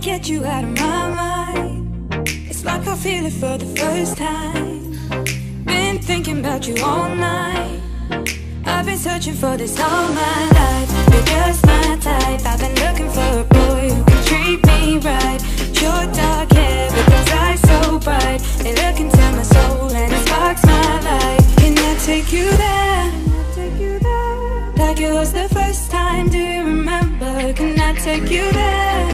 can't get you out of my mind. It's like I feel it for the first time. Been thinking about you all night. I've been searching for this all my life. You're just my type. I've been looking for a boy who can treat me right. Your dark hair, with those eyes so bright. They look into my soul and it sparks my life. Can I take you there? Like it was the first time. Do you remember? Can I take you there?